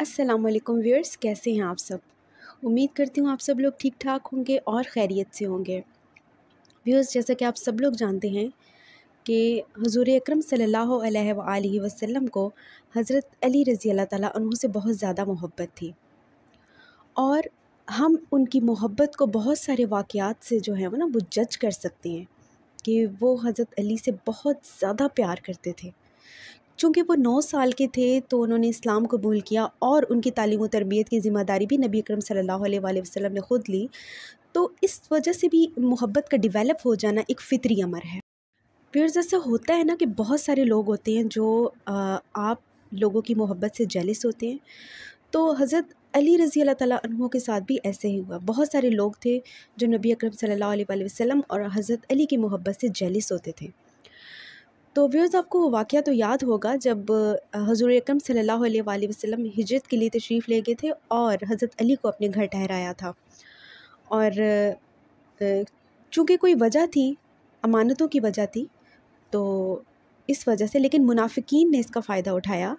अस्सलाम वालेकुम व्यूअर्स, कैसे हैं आप सब? उम्मीद करती हूँ आप सब लोग ठीक ठाक होंगे और खैरियत से होंगे। व्यूअर्स, जैसा कि आप सब लोग जानते हैं कि हजूर अकरम सल्लल्लाहु अलैहि वसल्लम को हज़रत अली रज़ी अल्लाह ताला से बहुत ज़्यादा मोहब्बत थी। और हम उनकी मोहब्बत को बहुत सारे वाक़ात से जो है वो ना वो जज कर सकते हैं कि वो हज़रत अली से बहुत ज़्यादा प्यार करते थे। चूँकि वो नौ साल के थे तो उन्होंने इस्लाम कबूल किया और उनकी तालीम तरबियत की ज़िम्मेदारी भी नबी अकरम वसल्लम ने ख़ुद ली। तो इस वजह से भी मोहब्बत का डिवेलप हो जाना एक फ़ितरी अमर है। फिर जैसा होता है ना कि बहुत सारे लोग होते हैं जो आप लोगों की मोहब्बत से जलिस होते हैं। तो हज़रत अली रज़ी अल्लाह ताला के साथ भी ऐसे ही हुआ। बहुत सारे लोग थे जो नबी अकरम सल्लल्लाहु अलैहि वसल्लम और हज़रत अली की मोहब्बत से जलिस होते थे। तो व्यूज़ आपको वो वाक़ तो याद होगा जब हज़ूर अकरम सल्लल्लाहु अलैहि वसल्लम हिजरत के लिए तशरीफ़ ले गए थे और हज़रत अली को अपने घर ठहराया था। और चूँकि कोई वजह थी, अमानतों की वजह थी तो इस वजह से, लेकिन मुनाफिकीन ने इसका फ़ायदा उठाया।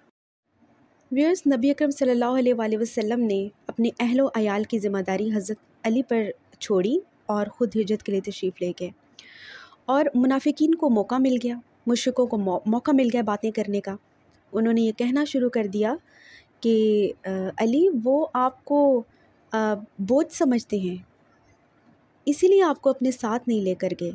व्यूअर्स नबी अकरम सल्लल्लाहु अलैहि वसल्लम ने अपने अहलो अयाल की ज़िम्मेदारी हज़रत अली पर छोड़ी और ख़ुद हिजरत के लिए तशरीफ़ ले गए। और मुनाफिकीन को मौका मिल गया। मुश्रिकों को मौका मिल गया बातें करने का। उन्होंने ये कहना शुरू कर दिया कि अली, वो आपको बोझ समझते हैं, इसीलिए आपको अपने साथ नहीं लेकर गए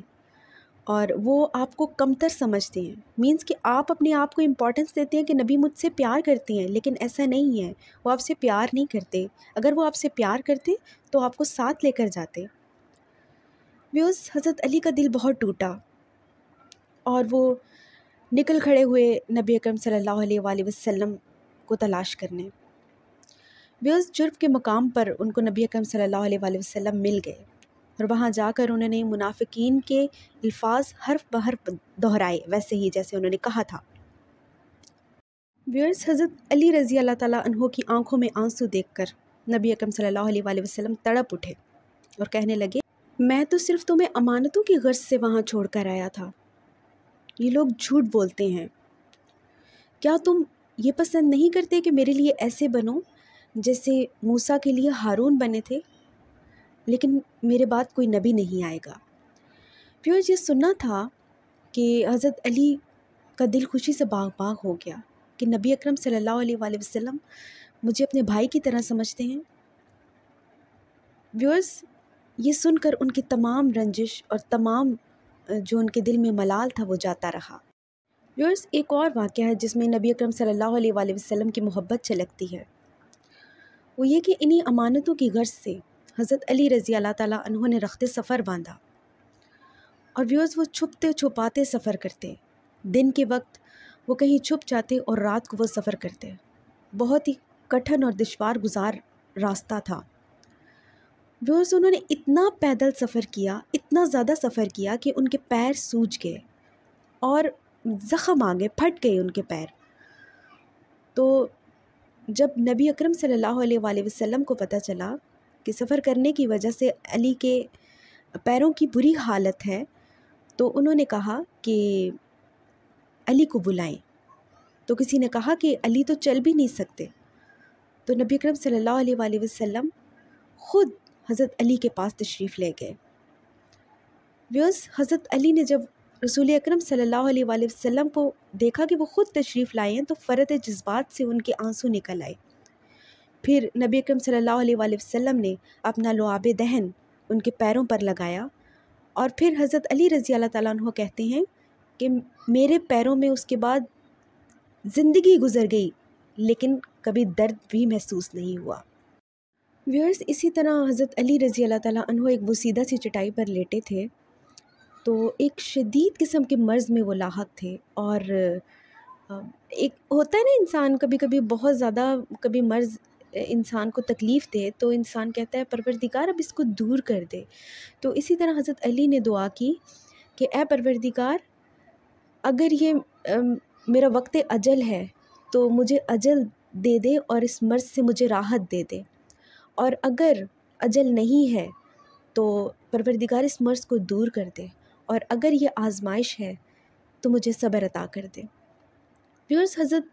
और वो आपको कमतर समझते हैं। मींस कि आप अपने आप को इम्पोर्टेंस देते हैं कि नबी मुझसे प्यार करती हैं, लेकिन ऐसा नहीं है। वो आपसे प्यार नहीं करते। अगर वो आपसे प्यार करते तो आपको साथ लेकर जाते। व्यूज़ हज़रत अली का दिल बहुत टूटा। और वो निकल खड़े हुए नबी अकरम सल्लल्लाहु अलैहि वसल्लम को तलाश करने। वे उस जुर्फ के मकाम पर उनको नबी अकरम सल्लल्लाहु अलैहि वसल्लम मिल गए और वहाँ जाकर उन्होंने मुनाफिकीन के अल्फाज हर्फ बहरफ दोहराए, वैसे ही जैसे उन्होंने कहा था। व्यर्स हज़रत अली रज़ी अल्लाह अनहों की आँखों में आँसू देखकर नबी अकरम सल्लल्लाहु अलैहि वसल्लम तड़प उठे और कहने लगे, मैं तो सिर्फ़ तुम्हें अमानतों की गर्ज से वहाँ छोड़ कर आया था। ये लोग झूठ बोलते हैं। क्या तुम ये पसंद नहीं करते कि मेरे लिए ऐसे बनो, जैसे मूसा के लिए हारून बने थे? लेकिन मेरे बाद कोई नबी नहीं आएगा। फिर ये सुनना था कि हज़रत अली का दिल खुशी से बाग बाग हो गया कि नबी अकरम सल्लल्लाहु अलैहि वसल्लम मुझे अपने भाई की तरह समझते हैं। व्यूअर्स ये सुनकर उनकी तमाम रंजिश और तमाम जो उनके दिल में मलाल था, वो जाता रहा। व्यूअर्स एक और वाक़ है जिसमें नबी अकरम सल्लल्लाहु अलैहि वसल्लम की मोहब्बत छलकती है। वो ये कि इन्हीं अमानतों की गर्ज से हज़रत अली रज़ी अल्लाह ताला उन्होंने रखते सफ़र बांधा और व्यूअर्स, वो छुपते छुपाते सफ़र करते। दिन के वक्त वो कहीं छुप जाते और रात को वो सफ़र करते। बहुत ही कठिन और दुशवार गुजार रास्ता था। व्यूअर्स उन्होंने इतना पैदल सफ़र किया, इतना ज़्यादा सफ़र किया कि उनके पैर सूज गए और ज़ख़म आ गए, फट गए उनके पैर। तो जब नबी अकरम सल्लल्लाहु अलैहि वसल्लम को पता चला कि सफ़र करने की वजह से अली के पैरों की बुरी हालत है तो उन्होंने कहा कि अली को बुलाएँ। तो किसी ने कहा कि अली तो चल भी नहीं सकते। तो नबी अकरम सल्लल्लाहु अलैहि वसल्लम ख़ुद हज़रत अली के पास तशरीफ़ ले गए। व्यस हज़रत अली ने जब रसूल अकरम सल्लल्लाहु अलैहि वसल्लम को देखा कि वो ख़ुद तशरीफ़ लाए हैं तो फ़रत जज्बात से उनके आँसू निकल आए। फिर नबी अकरम सल्लल्लाहु अलैहि वसल्लम ने अपना लुआब दहन उनके पैरों पर लगाया और फिर हज़रत अली रज़ी अल्लाह ताला कहते हैं कि मेरे पैरों में उसके बाद ज़िंदगी गुज़र गई, लेकिन कभी दर्द भी महसूस नहीं हुआ। व्यूअर्स इसी तरह हज़रत अली रज़ी अल्लाह ताला एक वसीदा सी चटाई पर लेटे थे। तो एक शदीद किस्म के मर्ज़ में वो लाक थे और एक होता है ना इंसान कभी कभी बहुत ज़्यादा कभी मर्ज़ इंसान को तकलीफ़ दे तो इंसान कहता है, परवरदिगार, अब इसको दूर कर दे। तो इसी तरह हज़रत अली ने दुआ की कि, ए परवरदिगार, अगर ये मेरा वक्त अजल है तो मुझे अजल दे दे और इस मर्ज़ से मुझे राहत दे दे। और अगर अजल नहीं है तो परवरदिगार इस मर्ज़ को दूर कर दे और अगर ये आजमाइश है तो मुझे सब्र अता कर दे। व्यूअर्स, हज़रत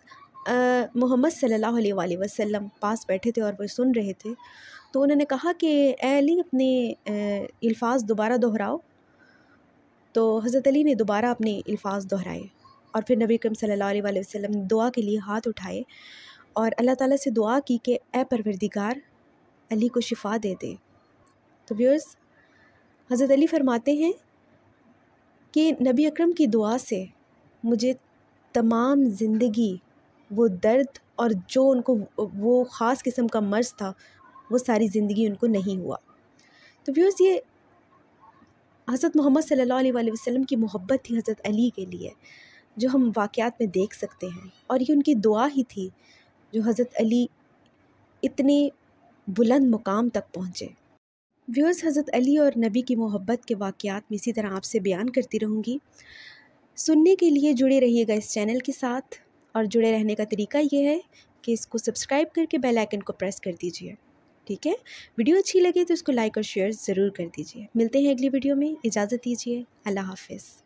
मोहम्मद सल्लल्लाहु अलैहि वसल्लम पास बैठे थे और वो सुन रहे थे तो उन्होंने कहा कि अली, अपने अल्फाज दोबारा दोहराओ। तो हज़रत अली ने दोबारा अपने अल्फाज दोहराए और फिर नबी करीम सल्लल्लाहु अलैहि वसल्लम दुआ के लिए हाथ उठाए और अल्लाह ताला से दुआ की कि, ए परवरदिगार अली को शिफा दे दे। तो व्यूअर्स हज़रत अली फरमाते हैं कि नबी अकरम की दुआ से मुझे तमाम ज़िंदगी, वो दर्द और जो उनको, वो ख़ास किस्म का मर्ज़ था, वो सारी ज़िंदगी उनको नहीं हुआ। तो व्यूअर्स ये हज़रत मोहम्मद सल्लल्लाहु अलैहि वसल्लम की मोहब्बत थी हज़रत अली के लिए, जो हम वाक़ात में देख सकते हैं। और ये उनकी दुआ ही थी, जो हज़रत अली इतने बुलंद मुकाम तक पहुँचे। व्यूअर्स, हज़रत अली और नबी की मोहब्बत के वाक़ात में इसी तरह आपसे बयान करती रहूँगी। सुनने के लिए जुड़े रहिएगा इस चैनल के साथ और जुड़े रहने का तरीका ये है कि इसको सब्सक्राइब करके बेल आइकन को प्रेस कर दीजिए, ठीक है? वीडियो अच्छी लगे तो इसको लाइक और शेयर ज़रूर कर दीजिए। मिलते हैं अगली वीडियो में। इजाज़त दीजिए। अल्लाह हाफिज़।